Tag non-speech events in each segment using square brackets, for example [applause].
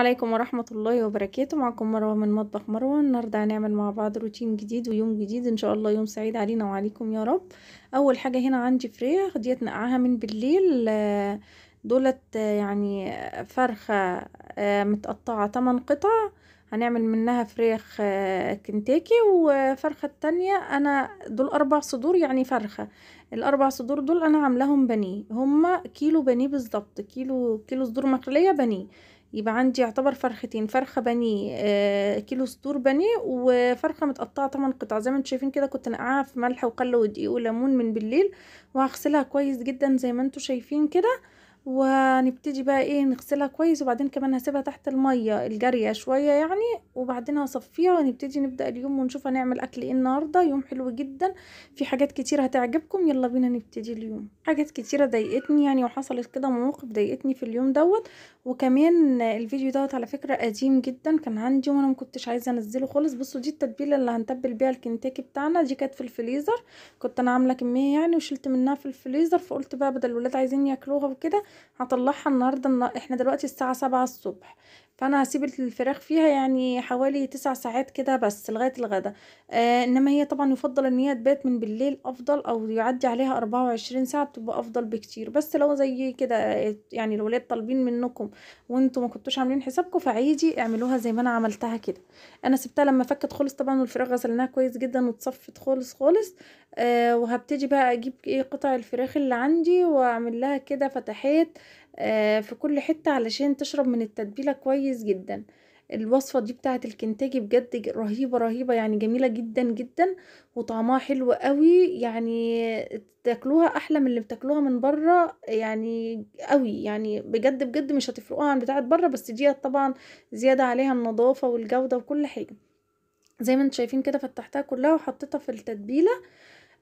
عليكم ورحمة الله وبركاته. معكم مروة من مطبخ مروة. النهاردة هنعمل مع بعض روتين جديد ويوم جديد. إن شاء الله يوم سعيد علينا وعليكم يا رب. أول حاجة هنا عندي فراخ. ديت نقعها من بالليل. آه، دولت آه، يعني فرخة آه، متقطعة 8 قطع. هنعمل منها فراخ آه، كنتاكي وفرخة التانية أنا دول أربع صدور يعني فرخة. الأربع صدور دول أنا عاملاهم بانيه. هما كيلو بانيه بالظبط. كيلو كيلو صدور مقلية بانيه. يبقى عندي يعتبر فرختين فرخة بانيه آه كيلو صدور بانيه وفرخة متقطعة 8 قطع. زي ما أنتم شايفين كده كنت نقعها في ملح وخل ودقيق وليمون من بالليل وهغسلها كويس جدا زي ما أنتم شايفين كده. ونبتدي بقى إيه نغسلها كويس وبعدين كمان هسيبها تحت المية الجارية شوية يعني وبعدين هصفيها ونبتدي نبدأ اليوم ونشوف هنعمل أكل إيه النهاردة. يوم حلو جدا في حاجات كتير هتعجبكم يلا بينا نبتدي اليوم. حاجات كتيرة ضايقتني يعني وحصلت كده مواقف ضايقتني في اليوم دوت. وكمان الفيديو دوت على فكرة قديم جدا كان عندي وأنا مكنتش عايزة أنزله خالص. بصوا دي التتبيلة اللي هنتبل بيها الكنتاكي بتاعنا دي كانت في الفريزر. كنت أنا عاملة كمية يعني وشلت منها في الفريزر فقلت بقى بدل الولاد عايزين ياكلوها وكده هطلعها النهاردة إحنا دلوقتي الساعة سبعة الصبح. فأنا هسيب الفراخ فيها يعني حوالي تسع ساعات كده بس لغاية الغدا. آه إنما هي طبعا يفضل إن هي تبات من بالليل أفضل أو يعدي عليها أربعة وعشرين ساعة بتبقى أفضل بكتير. بس لو زي كده يعني الولاد طالبين منكم وإنتوا ما كنتوش عاملين حسابكم فعيدي اعملوها زي ما أنا عملتها كده. أنا سبتها لما فكت خالص طبعا والفراخ غسلناها كويس جدا واتصفت خالص خالص. آه وهبتدي بقى أجيب إيه قطع الفراخ اللي عندي وأعمل لها كده فتحات. آه في كل حتة علشان تشرب من التتبيلة كويس جدا. الوصفة دي بتاعت الكنتاكي بجد رهيبة رهيبة يعني جميلة جدا جدا وطعمها حلو قوي. يعني تاكلوها أحلى من اللي بتاكلوها من بره يعني قوي. يعني بجد بجد مش هتفرقوها عن بتاعت بره بس دي طبعا زيادة عليها النظافة والجودة وكل حاجة. زي ما أنتم شايفين كده فتحتها كلها وحطيتها في التتبيلة.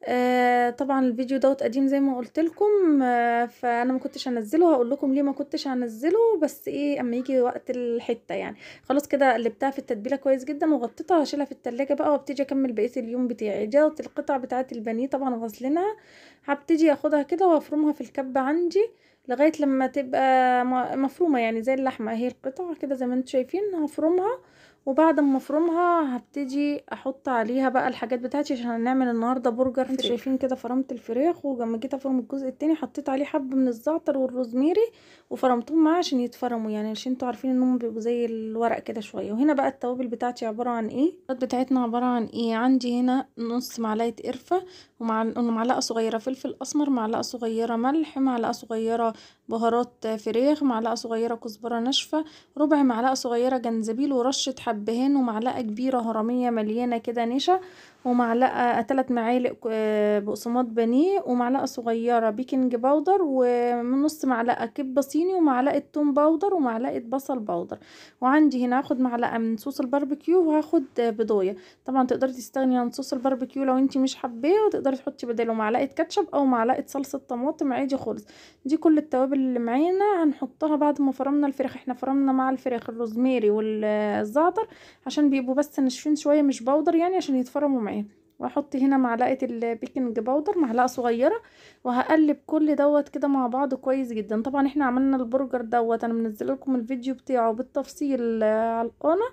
آه طبعا الفيديو دوت قديم زي ما قلت لكم آه فأنا ما كنتش هنزله هقول لكم ليه ما كنتش هنزله بس إيه أما يجي وقت الحتة يعني. خلاص كده قلبتها في التتبيلة كويس جدا وغطيتها هشيلها في التلاجة بقى وابتدي أكمل بقية اليوم بتاعي. دوت القطع بتاعه البانيه طبعا غسلينها هبتدي أخدها كده وأفرمها في الكبه عندي لغاية لما تبقى مفرومة يعني زي اللحمة. أهي القطع كده زي ما أنتم شايفين هفرمها وبعد ما افرمها هبتدي أحط عليها بقى الحاجات بتاعتي عشان هنعمل النهارده برجر أنتوا شايفين كده فرمت الفراخ ولما جيت افرم الجزء التاني حطيت عليه حب من الزعتر والروزميري وفرمتهم معاه عشان يتفرموا يعني عشان أنتوا عارفين انهم بيبقوا زي الورق كده شوية. وهنا بقى التوابل بتاعتي عبارة عن إيه؟ بتاعتنا عبارة عن إيه؟ عندي هنا نص معلقة قرفة ومعلقة صغيرة فلفل أسمر معلقة صغيرة ملح معلقة صغيرة بهارات فراخ معلقة صغيرة كزبرة ناشفة ربع معلقة صغيرة جنزبيل ورشة حبهان ومعلقه كبيرة هرمية مليانة كده نشا ومعلقة ثلاث معالق آه، بقسماط بانيه ومعلقة صغيرة baking powder ونص معلقة كبابة صيني ومعلقة توم powder ومعلقة بصل powder. وعندي هنا هاخد معلقة من صوص الباربيكيو وهاخد بيضاية. طبعا تقدري تستغني عن صوص الباربيكيو لو انتي مش حباه وتقدري تحطي بداله معلقة كاتشب أو معلقة صلصة طماطم عادي خالص. دي كل التوابل اللي معانا. هنحطها بعد ما فرمنا الفراخ. إحنا فرمنا مع الفراخ الروزماري والزعتر عشان بيبقوا بس ناشفين شوية مش powder يعني عشان يتفرموا معايا وأحط هنا معلقة ال baking powder معلقة صغيرة وهقلب كل دوت كده مع بعض كويس جدا. طبعا إحنا عملنا البرجر دوت أنا منزله لكم الفيديو بتاعه بالتفصيل آه، على القناة.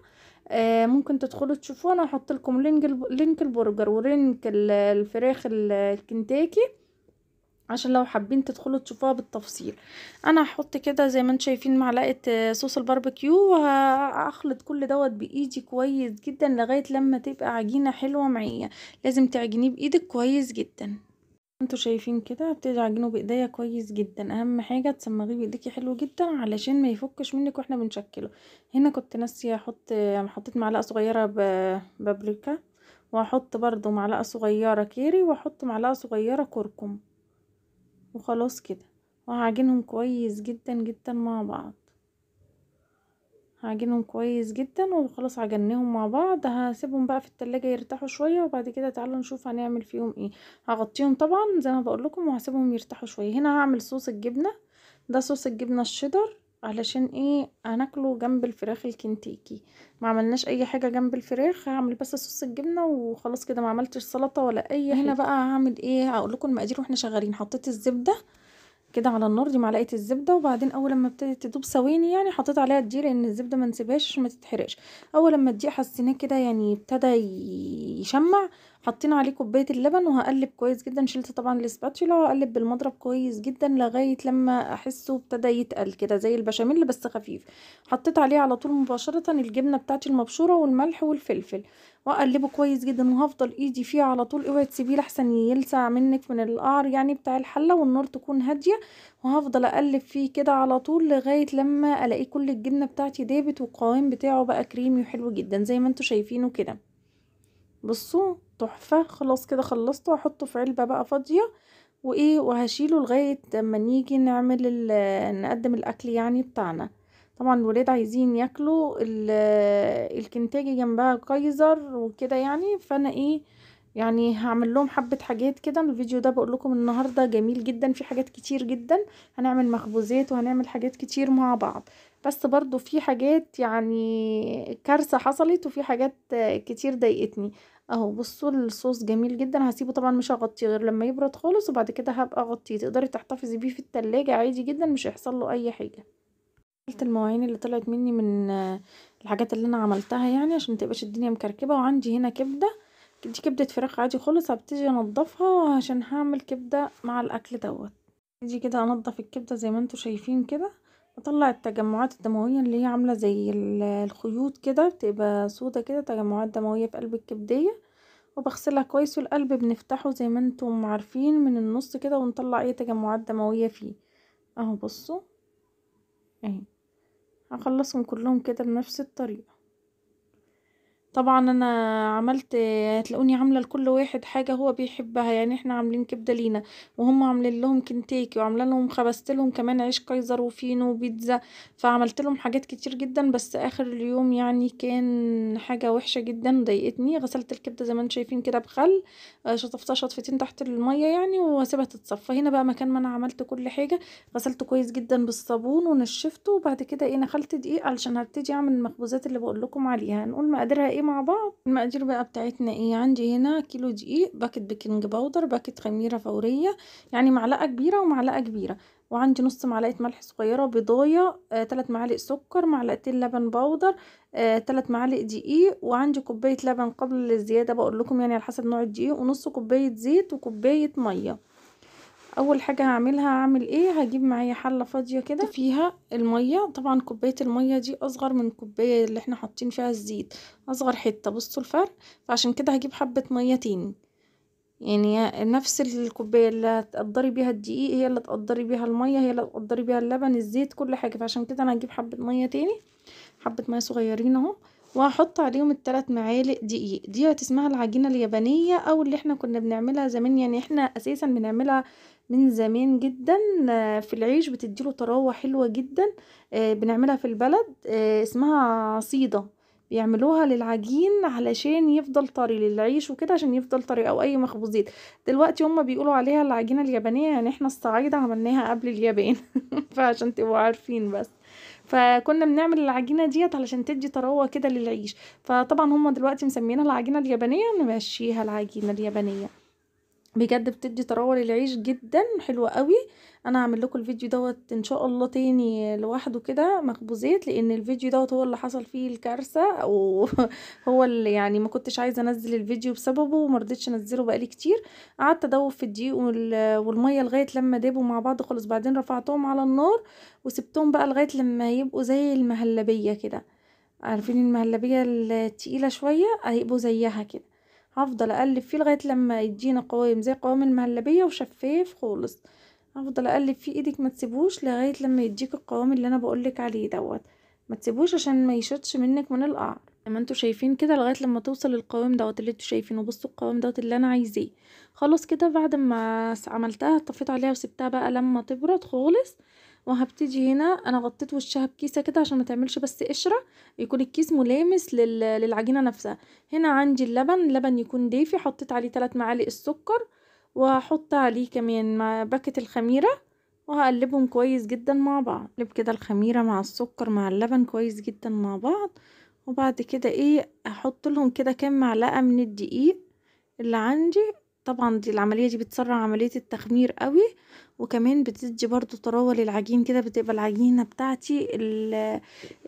آه، ممكن تدخلوا تشوفوه أنا هحط لكم link link البرجر و link ال- الفراخ ال- الكنتاكي. عشان لو حابين تدخلوا تشوفوها بالتفصيل. أنا هحط كده زي ما أنتم شايفين معلقة آه، صوص الباربيكيو وهخلط كل دوت بإيدي كويس جدا لغاية لما تبقى عجينة حلوة معايا لازم تعجنيه بإيدك كويس جدا. أنتوا شايفين كده هبتدي اعجنه بإيديا كويس جدا. أهم حاجة تصمغيه بإيديكي حلو جدا علشان ما يفكش منك وإحنا بنشكله. هنا كنت ناسية أحط حطيت معلقة صغيرة بابريكا وهحط برضو معلقة صغيرة كيري واحط معلقة صغيرة كركم. وخلاص كده. وهعجنهم كويس جدا جدا مع بعض. هعجنهم كويس جدا وخلاص عجناهم مع بعض. هسيبهم بقى في التلاجة يرتاحوا شوية وبعد كده تعالوا نشوف هنعمل فيهم إيه. هغطيهم طبعا زي ما بقول لكم وهسيبهم يرتاحوا شوية. هنا هعمل صوص الجبنة. ده صوص الجبنة الشيدر. علشان إيه هناكله جنب الفراخ الكنتاكي. ما عملناش اي حاجة جنب الفراخ هعمل بس صوص الجبنة وخلاص كده. ما عملتش سلطة ولا اي هنا بقى هعمل إيه هقول لكم المقادير وإحنا شغالين. حطيت الزبدة كده على النار دي معلقة الزبدة. وبعدين أول لما ابتدت تدوب ثواني يعني حطيت عليها الدقيق لأن الزبدة ما نسيبهاش ما تتحرقش. أول لما الدقيق حسيناه كده يعني ابتدى يشمع حطينا عليه كوباية اللبن وهقلب كويس جدا. شلت طبعا الاسباتشولا وهقلب بالمضرب كويس جدا لغاية لما أحسه ابتدى يتقل كده زي البشاميل بس خفيف. حطيت عليه على طول مباشرة الجبنة بتاعتي المبشورة والملح والفلفل واقلبه كويس جدا وهفضل إيدي فيه على طول. اوعي تسيبيه لحسن يلسع منك من القعر يعني بتاع الحلة والنار تكون هادية وهفضل أقلب فيه كده على طول لغاية لما الاقي كل الجبنة بتاعتي دابت والقوام بتاعه بقى كريمي وحلو جدا زي ما أنتوا شايفينه كده. بصوا تحفة. خلاص كده خلصته هحطه في علبة بقى فاضية وإيه وهشيله لغاية لما نيجي نعمل نقدم الأكل يعني بتاعنا. طبعا الولاد عايزين ياكلوا الكنتاجي جنبها كايزر وكده يعني. فأنا إيه يعني هعمل لهم حبة حاجات كده. الفيديو ده بقول لكم النهاردة جميل جدا في حاجات كتير جدا. هنعمل مخبوزات وهنعمل حاجات كتير مع بعض. بس برضو في حاجات يعني كارثة حصلت وفي حاجات كتير ضايقتني. اهو بصوا الصوص جميل جدا هسيبه طبعا مش هغطيه غير لما يبرد خالص وبعد كده هبقى اغطيه. تقدري تحتفظي بيه في التلاجة عادي جدا مش هيحصل له أي حاجة. شلت المواعين اللي طلعت مني من الحاجات اللي أنا عملتها يعني عشان متبقاش الدنيا مكركبة وعندي هنا كبدة. دي كبدة فراخ عادي خالص هبتدي أنضفها عشان هعمل كبدة مع الأكل دوت. أجي كده أنضف الكبدة زي ما أنتوا شايفين كده. اطلع التجمعات الدموية اللي هي عاملة زي الخيوط كده بتبقى سودا كده تجمعات دموية في قلب الكبدية وبغسلها كويس والقلب بنفتحه زي ما أنتم عارفين من النص كده ونطلع أي تجمعات دموية فيه. أهو بصوا أهي. هخلصهم كلهم كده بنفس الطريقة. طبعا أنا عملت هتلاقوني عاملة لكل واحد حاجة هو بيحبها يعني إحنا عاملين كبدة لينا وهم عاملين لهم كنتاكي وعاملة لهم خبزت لهم كمان عيش كايزر وفينو وبيتزا فعملت لهم حاجات كتير جدا بس آخر اليوم يعني كان حاجة وحشة جدا ضايقتني غسلت الكبدة زي ما أنتم شايفين كده بخل شطفتها شطفتين تحت المية يعني واسيبها تتصفى. هنا بقى مكان ما أنا عملت كل حاجة غسلته كويس جدا بالصابون ونشفته وبعد كده إيه نخلت دقيق علشان هبتدي أعمل المخبوزات اللي بقول لكم عليها. هنقول مقاديرها إيه؟ مع بعض. المقادير بقى بتاعتنا إيه؟ عندي هنا كيلو دقيق packet baking powder packet خميرة فورية يعني معلقة كبيرة ومعلقة كبيرة. وعندي نص معلقة ملح صغيرة بيضاية آه، معالق سكر معلقتين لبن powder آه، معالق دقيق. وعندي كوباية لبن قبل الزيادة بقول لكم يعني على حسب نوع الدقيق. ونص كوباية زيت وكوباية مية. أول حاجة هعملها هعمل إيه؟ هجيب معايا حلة فاضية كده فيها المية. طبعا كوباية المية دي أصغر من الكوبايه اللي إحنا حاطين فيها الزيت أصغر حتة. بصوا الفرق. فعشان كده هجيب حبة مية تاني. يعني نفس الكوباية اللي هتقدري بيها الدقيق هي اللي تقدري بيها المية هي اللي تقدري بيها اللبن الزيت كل حاجة. فعشان كده أنا هجيب حبة مية تاني. حبة مية صغيرين أهو. وهحط عليهم الثلاث معالق دقيق. دي اسمها العجينة اليابانية أو اللي إحنا كنا بنعملها زمان. يعني إحنا أساسا بنعملها من زمان جدا آه، في العيش بتديله طراوة حلوة جدا آه، بنعملها في البلد آه، اسمها عصيده بيعملوها للعجين علشان يفضل طري للعيش وكده عشان يفضل طري أو أي مخبوزات. دلوقتي هما بيقولوا عليها العجينة اليابانية يعني إحنا الصعايدة عملناها قبل اليابان [laughs] فعشان تبقوا عارفين بس. فكنا بنعمل العجينة ديت علشان تدي طراوة كده للعيش. فطبعا هما دلوقتي مسمينها العجينة اليابانية نمشيها العجينة اليابانية. بجد بتدي طراوة للعيش جدا حلوة قوي. أنا هعمل لكم الفيديو دوت إن شاء الله تاني لوحده كده مخبوزات لأن الفيديو دوت هو اللي حصل فيه الكارثة. [laughs] أو هو اللي يعني ما كنتش عايزة أنزل الفيديو بسببه وما رضيتش أنزله بقالي كتير. قعدت أدوب في الدقيق والمية لغاية لما دابوا مع بعض خالص. بعدين رفعتهم على النار وسبتهم بقى لغاية لما يبقوا زي المهلبية كده. عارفين المهلبية التقيلة شوية؟ هيبقوا زيها كده. هفضل أقلب فيه لغاية لما يدينا قوام زي قوام المهلبية وشفاف خالص. هفضل أقلب فيه إيدك ما تسيبوش لغاية لما يديك القوام اللي أنا بقولك عليه دوت. ما تسيبوش عشان ما يشطش منك من القعر. زي ما أنتوا شايفين كده لغاية لما توصل للقوام دوت اللي أنتوا شايفينه. بصوا القوام دوت اللي أنا عايزاه. خلاص كده بعد ما عملتها طفيت عليها وسبتها بقى لما تبرد خالص. وهبتدي هنا. أنا غطيت وشها بكيسة كده عشان ما تعملش بس قشرة يكون الكيس ملامس للعجينة نفسها. هنا عندي اللبن اللبن يكون دافي حطيت عليه 3 معالق السكر وهحط عليه كمان باكت الخميرة وهقلبهم كويس جدا مع بعض. أقلب كده الخميرة مع السكر مع اللبن كويس جدا مع بعض. وبعد كده إيه أحط لهم كده كام معلقة من الدقيق اللي عندي. طبعا دي العملية دي بتسرع عملية التخمير قوي. وكمان بتدي برضو طراوة للعجين كده بتبقى العجينة بتاعتي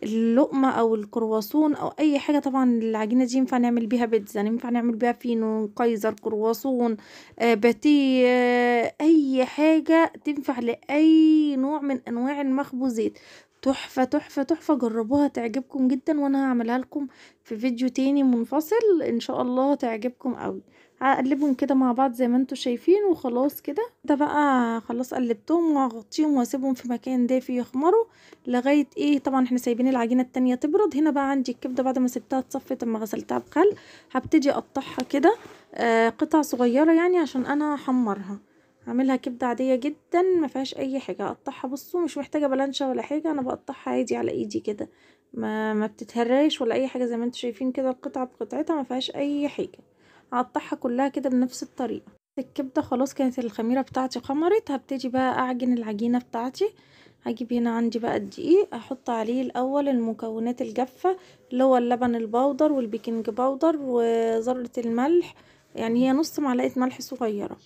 اللقمة أو الكرواسون أو أي حاجة. طبعا العجينة دي ينفع نعمل بيها بيتزا ينفع نعمل بيها فينو قيصر كرواسون آه باتيه آه أي حاجة تنفع لأي نوع من أنواع المخبوزات. تحفة تحفة تحفة. جربوها تعجبكم جدا وأنا هعملها لكم في فيديو تاني منفصل. إن شاء الله تعجبكم قوي هقلبهم كده مع بعض زي ما أنتم شايفين وخلاص كده. ده بقى خلاص قلبتهم وهغطيهم واسيبهم في مكان دافي يخمروا لغاية إيه؟ طبعا إحنا سايبين العجينة التانية تبرد. هنا بقى عندي الكبدة بعد ما سبتها تصفت اما غسلتها بخل. هبتدي اقطعها كده آه قطع صغيرة يعني عشان أنا احمرها هعملها كبدة عادية جدا ما فيهاش أي حاجة. اقطعها بصوا مش محتاجة بلانشة ولا حاجة. أنا بقطعها عادي على إيدي كده. ما ما بتتهراش ولا أي حاجة زي ما أنتم شايفين كده. القطعة بقطعتها ما فيهاش أي حاجة. هقطعها كلها كده بنفس الطريقة. الكبدة خلاص كانت الخميرة بتاعتي خمرت هبتدي بقى أعجن العجينة بتاعتي. هجيب هنا عندي بقى الدقيق أحط عليه الأول المكونات الجافة اللي هو اللبن ال powder وال baking powder وذرة الملح. يعني هي نص معلقة ملح صغيرة.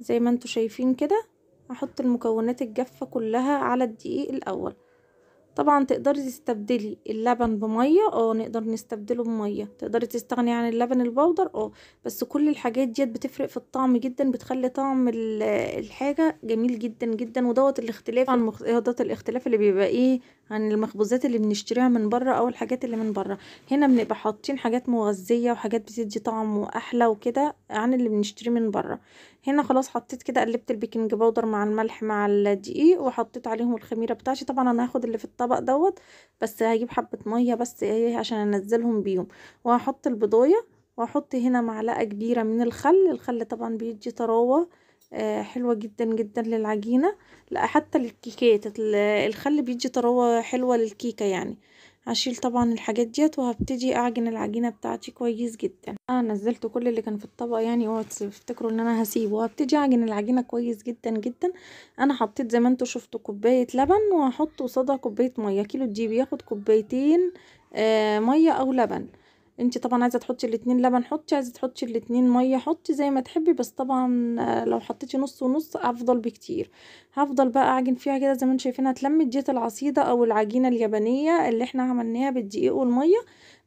زي ما أنتوا شايفين كده هحط المكونات الجافة كلها على الدقيق الأول. طبعا تقدري تستبدلي اللبن بمية آه نقدر نستبدله بمية. تقدري تستغني عن اللبن ال powder آه بس كل الحاجات ديت بتفرق في الطعم جدا بتخلي طعم الحاجة جميل جدا جدا. ودوت الاختلاف عن دوت الاختلاف اللي بيبقى إيه عن المخبوزات اللي بنشتريها من بره أو الحاجات اللي من بره هنا بنبقى حاطين حاجات مغذيه وحاجات بتدي طعم أحلى وكده عن اللي بنشتريه من بره هنا خلاص حطيت كده قلبت ال baking powder مع الملح مع الدقيق وحطيت عليهم الخميرة بتاعتي. طبعا أنا هاخد اللي في الطبق دوت بس هجيب حبة مية بس إيه عشان أنزلهم بيهم. وهحط البيضاية وأحط هنا معلقة كبيرة من الخل. الخل طبعا بيدي طراوة آه حلوة جدا جدا للعجينة. لا حتى للكيكات الخل بيدي طراوة حلوة للكيكة يعني. هشيل طبعا الحاجات ديت وهبتدي أعجن العجينة بتاعتي كويس جدا. أنا نزلت كل اللي كان في الطبق يعني اوعوا تفتكروا إن أنا هسيبه. وهبتدي أعجن العجينة كويس جدا جدا. أنا حطيت زي ما أنتوا شفتوا كوباية لبن وهحط قصادها كوباية مية. كيلو دي بياخد كوبايتين آه مية أو لبن. انت طبعا عايزة تحطي الاتنين لبن حطي. عايزة تحطي الاتنين مية حطي زي ما تحبي. بس طبعا لو حطيتي نص ونص أفضل بكتير. هفضل بقى أعجن فيها كده زي ما أنتم شايفين هتلمت ديت العصيدة أو العجينة اليابانية اللي إحنا عملناها بالدقيق والمية.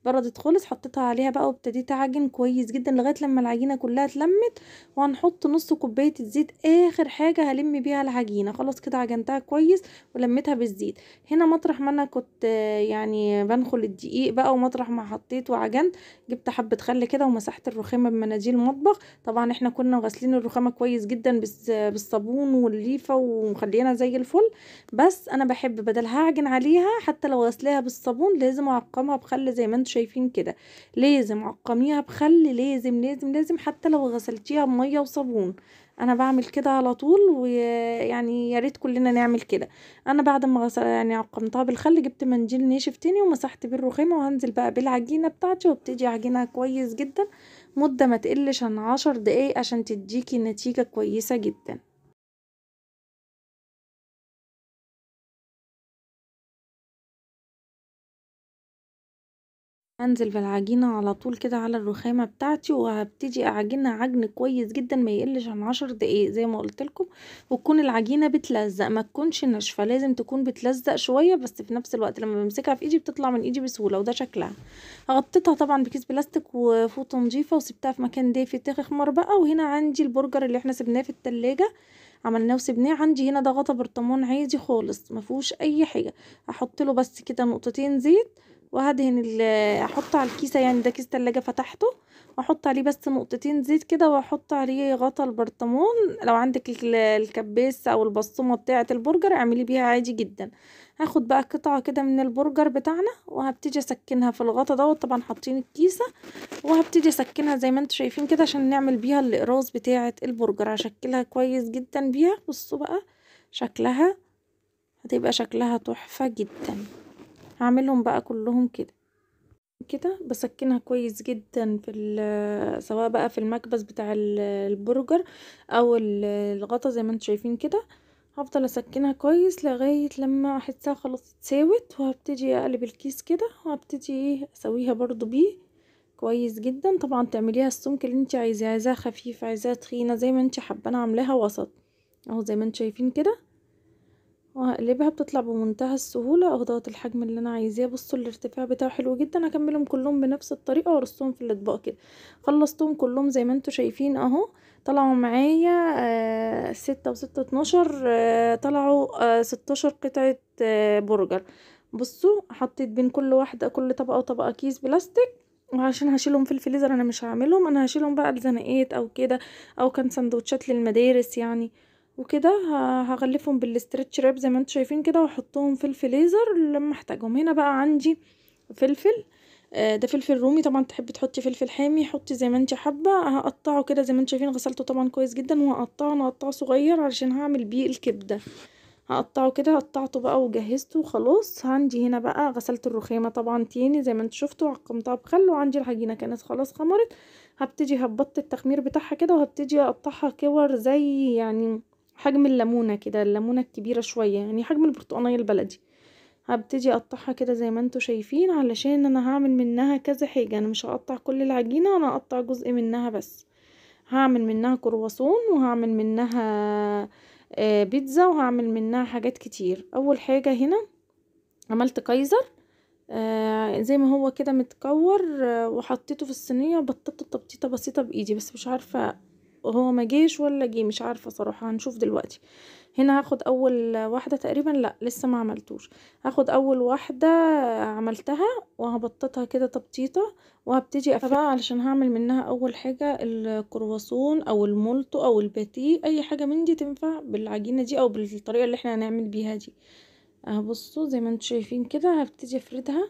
بردت خالص حطيتها عليها بقى وابتديت أعجن كويس جدا لغاية لما العجينة كلها اتلمت. وهنحط نص كوباية الزيت آخر حاجة هلم بيها العجينة. خلاص كده عجنتها كويس ولميتها بالزيت. هنا مطرح ما أنا كنت يعني بنخل الدقيق بقى ومطرح ما حطيت وعجنت. جبت حبة خل كده ومسحت الرخامة بمناديل المطبخ. طبعا إحنا كنا غاسلين الرخامة كويس جدا بالصابون والليفة ومخلينها زي الفل. بس أنا بحب بدل هعجن عليها حتى لو غسلاها بالصابون لازم أعقمها بخل زي ما أنتم شايفين كده. لازم عقميها بخل لازم لازم لازم حتى لو غسلتيها بمية وصابون. أنا بعمل كده على طول ويعني يا ريت كلنا نعمل كده. أنا بعد ما غسل يعني عقمتها بالخل جبت منجيل ناشف تاني ومسحت بيه الرخامة وهنزل بقى بالعجينة بتاعتي وابتدي اعجنها كويس جدا. مدة ما تقلش عن عشر دقايق عشان تديكي نتيجة كويسة جدا. هنزل بالعجينة على طول كده على الرخامة بتاعتي وهبتدي اعجنها عجن كويس جدا ما يقلش عن عشر دقايق زي ما قلت لكم. وتكون العجينة بتلزق ما تكونش ناشفة لازم تكون بتلزق شوية بس في نفس الوقت لما بمسكها في إيدي بتطلع من إيدي بسهولة وده شكلها. غطيتها طبعا بكيس بلاستيك وفوطة نظيفة وسبتها في مكان دافي تخمر بقى. وهنا عندي البرجر اللي إحنا سبناه في التلاجة. عملناه وسبناه. عندي هنا ده غطا برطمان عادي خالص ما فيهوش أي حاجة. هحط له بس كده نقطتين زيت وهدهن أحط على الكيسة يعني ده كيس تلاجة فتحته وأحط عليه بس نقطتين زيت كده وأحط عليه غطا البرطمان. لو عندك الكباس أو البصمه بتاعة البرجر اعملي بيها عادي جدا. هاخد بقى قطعة كده من البرجر بتاعنا وهبتدي أسكنها في الغطا دوت. طبعا حاطين الكيسة وهبتدي أسكنها زي ما أنتم شايفين كده عشان نعمل بيها الإقراص بتاعة البرجر. هشكلها كويس جدا بيها. بصوا بقى شكلها هتبقى شكلها تحفة جدا. هعملهم بقى كلهم كده. كده بسكنها كويس جدا في سواء بقى في المكبس بتاع البرجر أو الغطا زي ما أنتم شايفين كده. هفضل أسكنها كويس لغاية لما أحسها خلاص اتساوت وهبتدي أقلب الكيس كده وهبتدي إيه أسويها برضو بيه. كويس جدا. طبعا تعمليها السمك اللي انت عايزاه عايزاها خفيف عايزاها تخينة زي ما انت حابة. أنا عاملاها وسط. أهو زي ما أنتم شايفين كده. وهقلبها بتطلع بمنتهى السهولة اهو دوت الحجم اللي أنا عايزاه. بصوا الارتفاع بتاعه حلو جدا. هكملهم كلهم بنفس الطريقة وأرصهم في الأطباق كده. خلصتهم كلهم زي ما أنتم شايفين أهو. طلعوا معايا آه ستة وستة اتناشر آه طلعوا آه ستاشر قطعة آه برجر. بصوا حطيت بين كل واحدة كل طبقة وطبقة كيس بلاستيك. وعشان هشيلهم في الفريزر أنا مش هعملهم. أنا هشيلهم بقى لزنقات أو كده أو كان سندوتشات للمدارس يعني. وكده هغلفهم بال stretch wrap زي ما أنتم شايفين كده واحطهم في الفريزر. لما احتاجهم هنا بقى عندي فلفل آه ده فلفل رومي. طبعا تحبي تحطي فلفل حامي حطي زي ما انت حابة. هقطعه كده زي ما أنتم شايفين غسلته طبعا كويس جدا. وهقطعه أنا هقطعه صغير علشان هعمل بيه الكبدة. هقطعه كده قطعته بقى وجهزته وخلاص. عندي هنا بقى غسلت الرخامة طبعا تاني زي ما أنتم شفتوا عقمتها بخل وعندي العجينة كانت خلاص خمرت. هبتدي هبط التخمير بتاعها كده وهبتدي أقطعها كور زي يعني حجم الليمونة كده الليمونة الكبيرة شوية يعني حجم البرتقانيه البلدي. هبتدي أقطعها كده زي ما أنتم شايفين علشان أنا هعمل منها كذا حاجة. أنا مش هقطع كل العجينة أنا هقطع جزء منها بس. هعمل منها كرواسون وهعمل منها آه بيتزا وهعمل منها حاجات كتير. أول حاجة هنا عملت كايزر آه زي ما هو كده متكور آه وحطيته في الصينية وبططته تبطيطه بسيطة بإيدي بس مش عارفة هو ما جيش ولا جه مش عارفة صراحة هنشوف دلوقتي. هنا هاخد أول واحدة تقريبا لا لسه ما عملتوش. هاخد أول واحدة عملتها وهبططها كده تبطيطة وهبتدي بقى علشان هعمل منها أول حاجة الكرواسون أو المولتو أو الباتيه أي حاجة من دي تنفع بالعجينة دي أو بالطريقة اللي إحنا هنعمل بيها دي. بصوا زي ما أنتم شايفين كده هبتدي أفردها.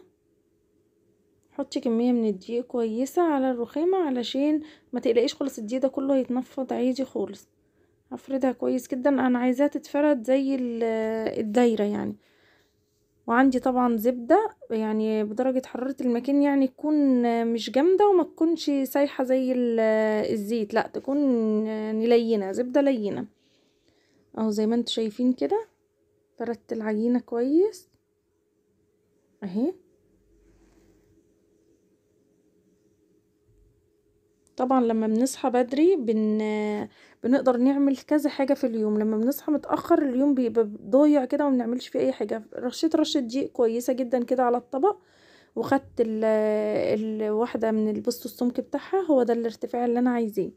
حطي كمية من الدقيق كويسة على الرخامة علشان ما تقلقيش خالص الدقيق ده كله هيتنفض عادي خالص. هفردها كويس جدا. أنا عايزاها تتفرد زي الدايرة يعني. وعندي طبعا زبدة يعني بدرجة حرارة المكان يعني تكون مش جامدة وما تكونش سايحة زي الزيت. لا تكون لينة زبدة لينة. أهو زي ما أنتم شايفين كده. فردت العجينة كويس. أهي. طبعا لما بنصحى بدري بن بنقدر نعمل كذا حاجة في اليوم لما بنصحى متأخر اليوم بيبقى ضايع كده وما بنعملش فيه أي حاجة. رشيت رشة دقيق كويسة جدا كده على الطبق وخدت ال الواحدة من البصوا السمك بتاعها هو ده الارتفاع اللي أنا عايزاه.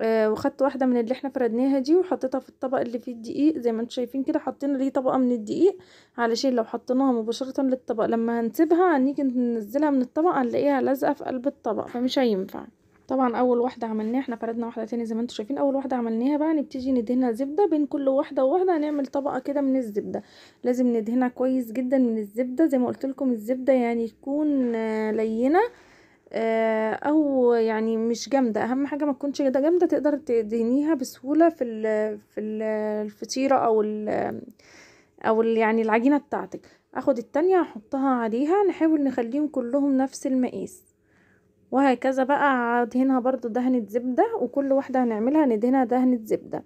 آه وخدت واحدة من اللي إحنا فردناها دي وحطيتها في الطبق اللي فيه الدقيق زي ما أنتم شايفين كده حطينا ليه طبقة من الدقيق علشان لو حطيناها مباشرة للطبق لما هنسيبها هنيجي ننزلها من الطبق هنلاقيها لازقة في قلب الطبق فمش هينفع. طبعا أول واحدة عملناها إحنا فردنا واحدة تاني زي ما أنتم شايفين أول واحدة عملناها بقى نبتدي ندهنها زبدة بين كل واحدة وواحدة هنعمل طبقة كده من الزبدة. لازم ندهنها كويس جدا من الزبدة زي ما قلت لكم الزبدة يعني تكون لينة أو يعني مش جامدة. أهم حاجة ما تكونش جامدة تقدر تدهنيها بسهولة في في الفطيرة أو أو يعني العجينة بتاعتك. أخد التانية أحطها عليها نحاول نخليهم كلهم نفس المقاس. وهكذا بقى هدهنها برضو دهنة زبدة وكل واحدة هنعملها ندهنها دهنة زبدة.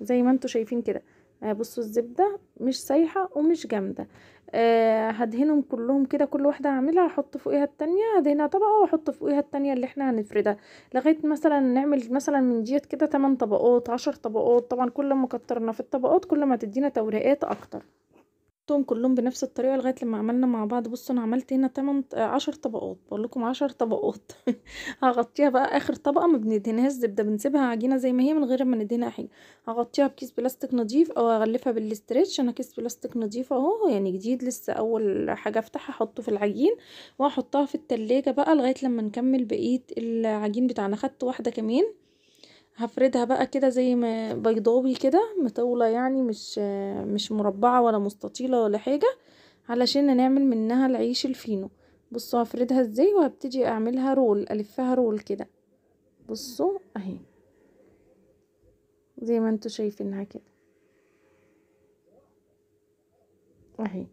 زي ما أنتوا شايفين كده. آه بصوا الزبدة مش سايحة ومش جامدة. آه هدهنهم كلهم كده كل واحدة هعملها هحط فوقيها التانية هدهنها طبقة وأحط فوقيها التانية اللي إحنا هنفردها. لغاية مثلا نعمل مثلا من ديت كده 8 طبقات عشر طبقات. طبعا كل ما كترنا في الطبقات كل ما تدينا توريقات أكتر. حطهم كلهم بنفس الطريقة لغاية لما عملنا مع بعض. بصوا أنا عملت هنا 8 10 طبقات. بقول لكم 10 طبقات. [laughs] هغطيها بقى آخر طبقة ما بندهنهاش زبدة بنسيبها عجينة زي ما هي من غير ما ندهنها حاجة. هغطيها بكيس بلاستيك نظيف أو اغلفها بال stretch أنا كيس بلاستيك نظيف أهو يعني جديد لسه. أول حاجة أفتحها أحطه في العجين وأحطها في التلاجة بقى لغاية لما نكمل بقية العجين بتاعنا. خدت واحدة كمان. هفردها بقى كده زي ما بيضاوي كده مطولة يعني مش مش مربعة ولا مستطيلة ولا حاجة علشان نعمل منها العيش الفينو. بصوا هفردها إزاي وهبتدي اعملها roll الفها roll كده. بصوا اهي. زي ما أنتوا شايفينها كده. اهي.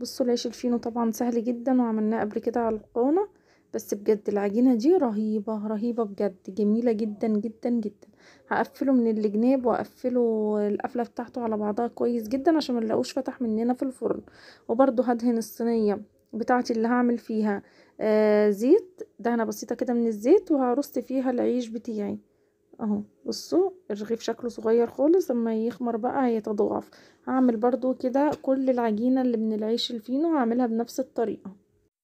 بصوا العيش الفينو طبعا سهل جدا وعملناه قبل كده على القانة بس بجد العجينة دي رهيبة رهيبة بجد جميلة جدا جدا جدا. هقفله من الجناب وأقفله القفلة بتاعته على بعضها كويس جدا عشان ما نلاقوش فتح مننا في الفرن. وبرده هدهن الصينية بتاعتي اللي هعمل فيها آه زيت دهنة بسيطة كده من الزيت وهرص فيها العيش بتاعي. أهو بصوا الرغيف شكله صغير خالص أما يخمر بقى هيتضاعف. هعمل برضو كده كل العجينة اللي من العيش الفينو هعملها بنفس الطريقة.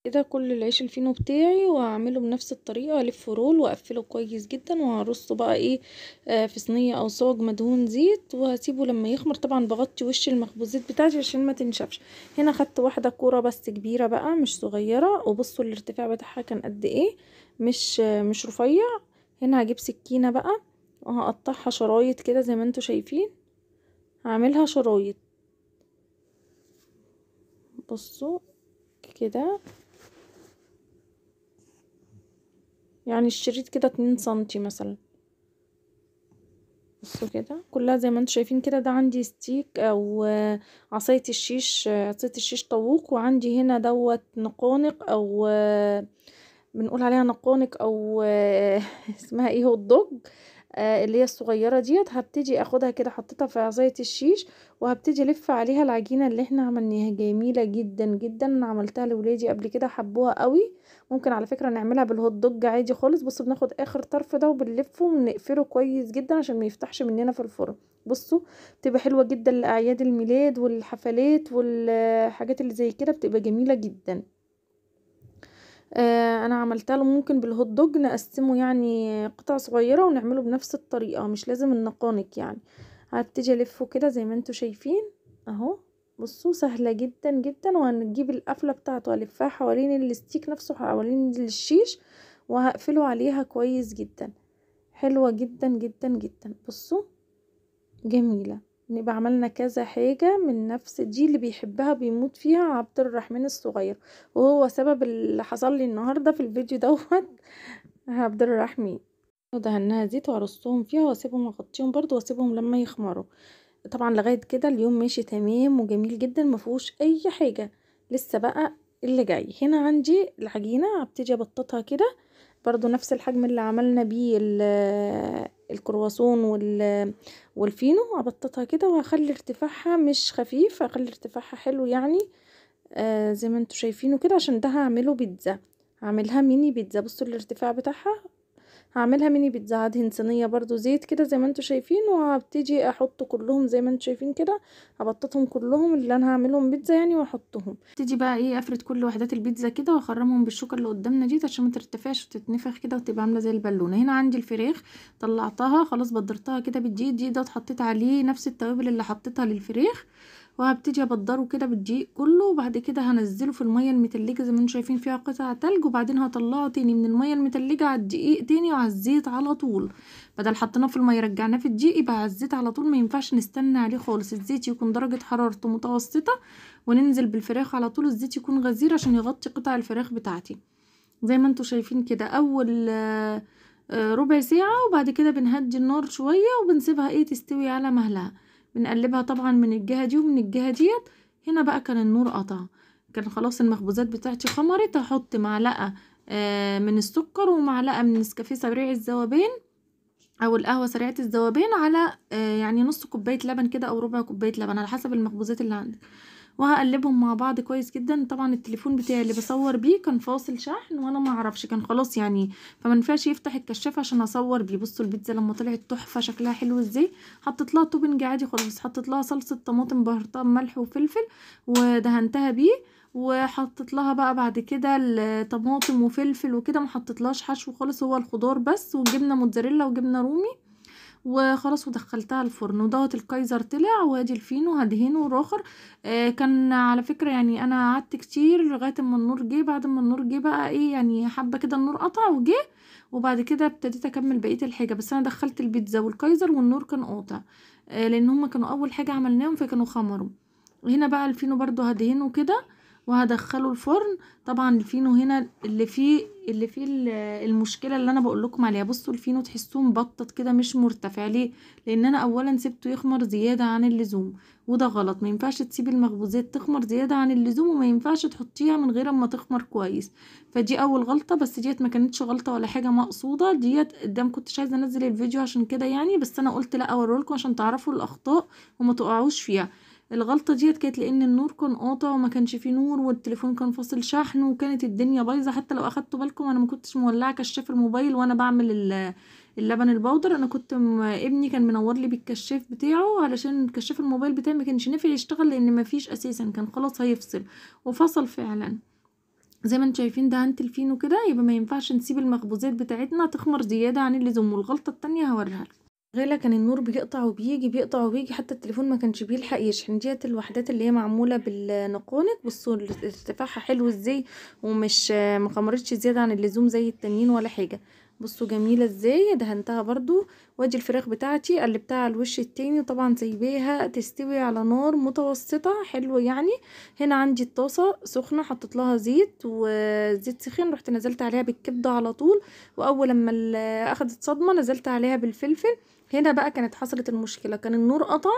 كده كل العيش الفينو بتاعي وهعمله بنفس الطريقة ألف roll وأقفله كويس جدا وهرصه بقى إيه آه في صينية أو صاج مدهون زيت وهسيبه لما يخمر طبعا بغطي وش المخبوزات بتاعتي عشان ما تنشفش. هنا خدت واحدة كورة بس كبيرة بقى مش صغيرة. وبصوا الارتفاع بتاعها كان قد إيه مش آه مش رفيع. هنا هجيب سكينة بقى وهقطعها شرايط كده زي ما أنتوا شايفين. هعملها شرايط. بصوا كده. يعني الشريط كده اتنين سنتي مثلا. بصوا كده كلها زي ما أنتوا شايفين كده ده عندي ستيك أو عصاية الشيش عصاية الشيش طاووق وعندي هنا دوت نقانق أو بنقول عليها نقانق أو [laughs] اسمها إيه هوت دوج اللي هي الصغيرة ديت. هبتدي آخدها كده حطيتها في عصاية الشيش وهبتدي ألف عليها العجينة اللي إحنا عملناها. جميلة جدا جدا. عملتها لولادي قبل كده حبوها قوي. ممكن على فكرة نعملها بالهوت دوج عادي خالص بصوا بناخد آخر طرف ده وبنلفه ونقفله كويس جدا عشان ما يفتحش مننا في الفرن. بصوا بتبقى حلوة جدا لأعياد الميلاد والحفلات والحاجات اللي زي كده بتبقى جميلة جدا. آه أنا عملتها له ممكن بالهوت دوج نقسمه يعني قطع صغيرة ونعمله بنفس الطريقة مش لازم النقانق يعني. هبتدي ألفه كده زي ما أنتوا شايفين أهو. بصوا سهلة جدا جدا وهنجيب القفلة بتاعته الفها حوالين الستيك نفسه حوالين الشيش وهقفله عليها كويس جدا. حلوة جدا جدا جدا. بصوا جميلة. نبقى عملنا كذا حاجة من نفس دي اللي بيحبها بيموت فيها عبد الرحمن الصغير. وهو سبب اللي حصل لي النهاردة في الفيديو دوت. [laughs] عبد الرحمن. ودهناها زيت وارصهم فيها واسيبهم اغطيهم برضو واسيبهم لما يخمروا. طبعا لغاية كده اليوم ماشي تمام وجميل جدا مفيهوش أي حاجة. لسه بقى اللي جاي. هنا عندي العجينة هبتدي أبططها كده. برضو نفس الحجم اللي عملنا بيه [hesitation] الكرواسون [hesitation] والفينو. هبططها كده وهخلي ارتفاعها مش خفيف هخلي ارتفاعها حلو يعني آه زي ما أنتوا شايفينه كده عشان ده هعمله بيتزا. هعملها ميني بيتزا. بصوا الارتفاع بتاعها هعملها ميني بيتزا هدهن صينيه برضو زيت كده زي ما أنتوا شايفين وهبتدي أحط كلهم زي ما أنتوا شايفين كده هبططهم كلهم اللي أنا هعملهم بيتزا يعني واحطهم ابتدي بقى إيه أفرد كل وحدات البيتزا كده وأخرمهم بالشوكة اللي قدامنا دي عشان ما ترتفعش وتتنفخ كده وتبقى عاملة زي البالونة. هنا عندي الفراخ طلعتها خلاص بدرتها كده بالدقيق الدقيق ده حطيت عليه نفس التوابل اللي حطيتها للفراخ. وهبتدي أبدره كده بالدقيق كله وبعد كده هنزله في المية المتلجة زي ما أنتم شايفين فيها قطع تلج وبعدين هطلعه تاني من المية المتلجة على الدقيق تاني وعلى الزيت على طول. بدل حطيناه في المية رجعناه في الدقيق يبقى على الزيت على طول ما ينفعش نستنى عليه خالص. الزيت يكون درجة حرارته متوسطة وننزل بالفراخ على طول. الزيت يكون غزير عشان يغطي قطع الفراخ بتاعتي. زي ما أنتم شايفين كده أول ربع ساعة وبعد كده بنهدي النار شوية وبنسيبها إيه تستوي على مهلها. بنقلبها طبعا من الجهة دي ومن الجهة ديت. هنا بقى كان النور قطع. كان خلاص المخبوزات بتاعتي خمرت هحط معلقة آه من السكر ومعلقة من نسكافيه سريع الذوبان أو القهوة سريعة الذوبان على آه يعني نص كوباية لبن كده أو ربع كوباية لبن على حسب المخبوزات اللي عندك. وهقلبهم مع بعض كويس جدا. طبعا التليفون بتاعي اللي بصور بيه كان فاصل شحن وأنا ما أعرفش كان خلاص يعني فما ينفعش يفتح الكشاف عشان أصور بيه. بصوا البيتزا لما طلعت تحفة شكلها حلو إزاي؟ حطيت لها topping عادي خالص. حطيت لها صلصة طماطم بهرتها ملح وفلفل ودهنتها بيه. وحطيت لها بقى بعد كده الطماطم وفلفل وكده. ما حطيتلهاش حشو خالص هو الخضار بس. وجبنة موتزاريلا وجبنة رومي. وخلاص ودخلتها الفرن ودوت الكايزر طلع وادي الفينو هدهنه راخر آه كان على فكرة يعني أنا قعدت كتير لغاية أما النور جه. بعد ما النور جه بقى إيه يعني حبة كده النور قطع وجه وبعد كده ابتديت أكمل بقية الحاجة. بس أنا دخلت البيتزا والكايزر والنور كان قاطع. آه لأن هما كانوا أول حاجة عملناهم فكانوا خمروا. هنا بقى الفينو برضو هدهنه كده. وهدخله الفرن. طبعا الفينو هنا اللي فيه اللي فيه المشكلة اللي أنا بقول لكم عليها. بصوا الفينو تحسوه مبطط كده مش مرتفع. ليه؟ لأن أنا اولا سبته يخمر زيادة عن اللزوم وده غلط. ما ينفعش تسيبي المخبوزات تخمر زيادة عن اللزوم وما ينفعش تحطيها من غير أما تخمر كويس. فدي أول غلطة بس ديت ما كانتش غلطة ولا حاجة مقصودة. ديت ما كنتش عايزة أنزل الفيديو عشان كده يعني بس أنا قلت لا اوريلكم عشان تعرفوا الأخطاء وما تقعوش فيها. الغلطة ديت كانت لأن النور كان قاطع وما كانش فيه نور والتليفون كان فاصل شحن وكانت الدنيا بايظة. حتى لو أخدتوا بالكم أنا ما كنتش مولعة كشاف الموبايل وأنا بعمل اللبن ال powder. أنا كنت. ابني كان منور لي بالكشاف بتاعه علشان كشاف الموبايل بتاعي ما كانش نافع يشتغل لأن ما فيش أساسا. كان خلاص هيفصل. وفصل فعلا. زي ما أنتم شايفين دهنت الفينو كده. يبقى ما ينفعش نسيب المخبوزات بتاعتنا تخمر زيادة عن اللزوم. والغلطة التانية هوريها لكم. غير كان النور بيقطع وبيجي بيقطع وبيجي. حتى التليفون ما كانش بيلحق يشحن. ديت الوحدات اللي هي معمولة بالنقانق بصوا ارتفاعها حلو إزاي ومش مخمرتش زيادة عن اللزوم زي التانيين ولا حاجة. بصوا جميلة إزاي. دهنتها برضو. وادي الفراخ بتاعتي قلبتها على الوش التاني. وطبعا سايباها تستوي على نار متوسطة. حلو يعني. هنا عندي الطاسة سخنة حطيت لها زيت وزيت سخن. رحت نزلت عليها بالكبدة على طول. وأول لما أخدت صدمة نزلت عليها بالفلفل. هنا بقى كانت حصلت المشكلة. كان النور قطع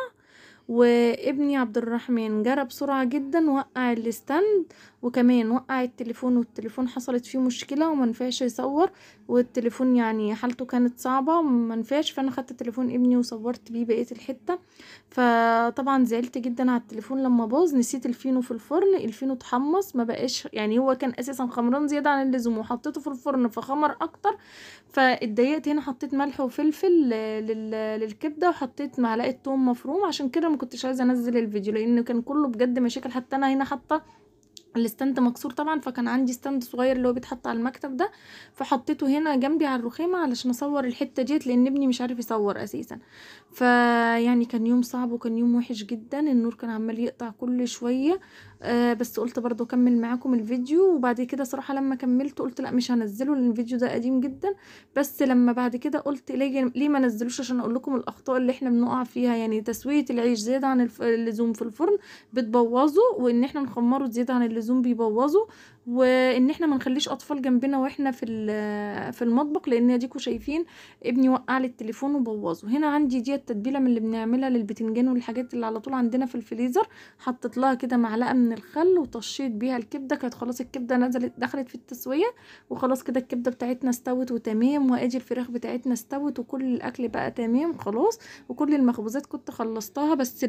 وابني عبد الرحمن جرى بسرعة جدا وقع الستاند وكمان وقع التليفون والتليفون حصلت فيه مشكلة ومنفعش يصور والتليفون يعني حالته كانت صعبة منفعش فأنا خدت تليفون ابني وصورت بيه بقية الحتة. فطبعا زعلت جدا على التليفون لما باظ نسيت الفينو في الفرن الفينو اتحمص ما بقاش يعني هو كان أساسا خمران زيادة عن اللزوم وحطيته في الفرن فخمر أكتر. فاتضايقت هنا حطيت ملح وفلفل للكبدة وحطيت معلقة توم مفروم عشان كده ما كنتش عايزة أنزل الفيديو لأن كان كله بجد مشاكل. حتى أنا هنا حاطة ال stand مكسور طبعا فكان عندي stand صغير اللي هو بيتحط على المكتب ده فحطيته هنا جنبي على الرخامة علشان أصور الحتة ديت لأن ابني مش عارف يصور أساسا. فيعني كان يوم صعب وكان يوم وحش جدا النور كان عمال يقطع كل شوية. آه بس قلت برضو أكمل معاكم الفيديو وبعد كده صراحة لما كملت قلت لأ مش هنزله لأن الفيديو ده قديم جدا. بس لما بعد كده قلت ليه ليه ما نزلوش عشان أقول لكم الأخطاء اللي إحنا بنقع فيها؟ يعني تسوية العيش زيادة عن اللزوم في الفرن بتبوظه وإن إحنا نخمره زيادة عن اللزوم بيبوظه. وإن إحنا ما نخليش أطفال جنبنا وإحنا في في المطبخ لأن اديكوا شايفين ابني وقع لي التليفون وبوظه. هنا عندي دي التتبيلة من اللي بنعملها للبتنجان والحاجات اللي على طول عندنا في الفريزر. حطيت لها كده معلقة من الخل وطشيت بيها الكبدة. كانت خلاص الكبدة نزلت دخلت في التسوية وخلاص كده الكبدة بتاعتنا استوت وتمام وادي الفراخ بتاعتنا استوت وكل الأكل بقى تمام خلاص. وكل المخبوزات كنت خلصتها بس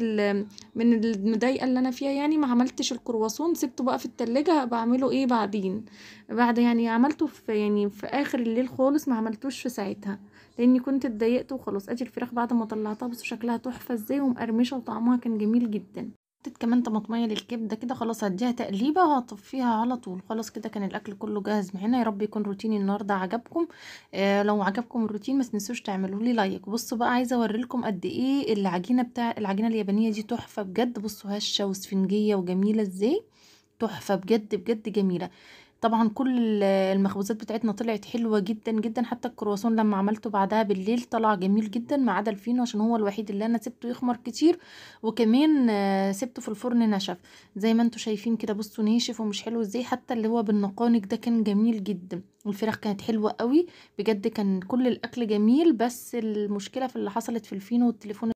من المضايقة اللي أنا فيها يعني ما عملتش الكرواسون. سبته بقى في التلاجة بعمله إيه؟ بعدين. بعد يعني عملته في يعني في آخر الليل خالص ما عملتوش في ساعتها لأني كنت اتضايقت وخلاص. ادي الفراخ بعد ما طلعتها بصوا شكلها تحفة. إزاي ومقرمشة وطعمها كان جميل جدا. حطيت كمان طماطمية للكبدة كده خلاص هديها تقليبة وهطفيها على طول. خلاص كده كان الأكل كله جاهز معانا. يا رب يكون روتيني النهارده عجبكم. آه لو عجبكم الروتين ما تنسوش تعملوا لي like بصوا بقى عايزة أوريلكم قد إيه العجينة بتاع العجينة اليابانية دي تحفة بجد. بصوا هشة وسفنجيه وجميلة إزاي. تحفة بجد بجد جميلة. طبعا كل المخبوزات بتاعتنا طلعت حلوة جدا جدا. حتى الكرواسون لما عملته بعدها بالليل طلع جميل جدا ما عدا الفينو عشان هو الوحيد اللي أنا سبته يخمر كتير. وكمان سبته في الفرن نشف. زي ما أنتم شايفين كده بصوا ناشف ومش حلو إزاي. حتى اللي هو بالنقانق ده كان جميل جدا. الفراخ كانت حلوة قوي. بجد كان كل الأكل جميل بس المشكلة في اللي حصلت في الفينو والتليفون